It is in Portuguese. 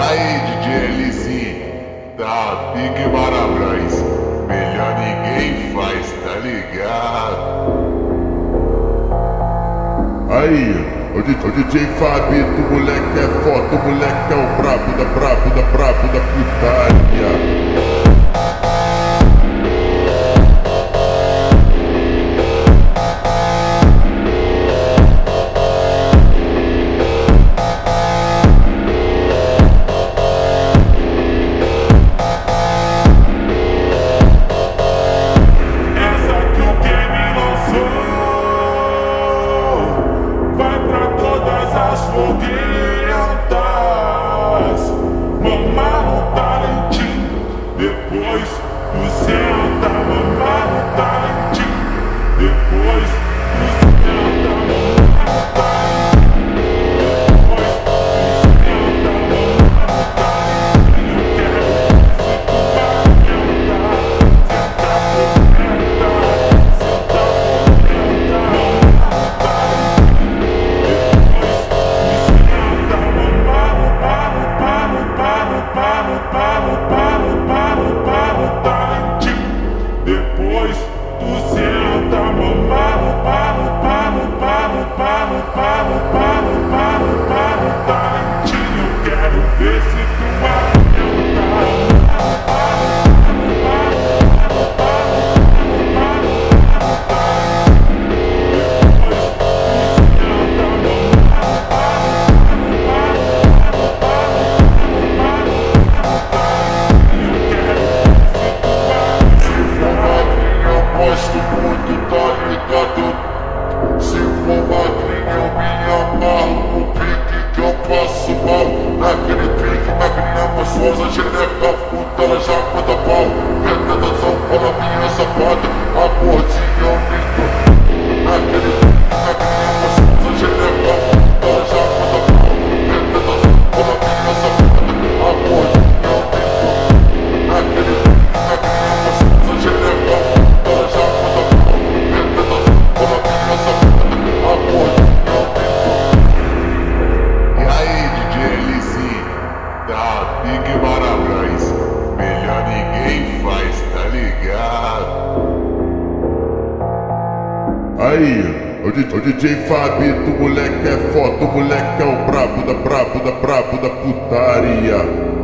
aí, DJ Elizinho, tá Big Marabras, melhor ninguém faz, tá ligado? Aí, o, DJ, o DJ Fabito, moleque é foda, o moleque é o brabo da brabo da brabo da putaria. глаза чернеха, будто лежат Aí, o DJ, o DJ Fabito, moleque é foda, o moleque é o brabo da brabo da brabo da putaria.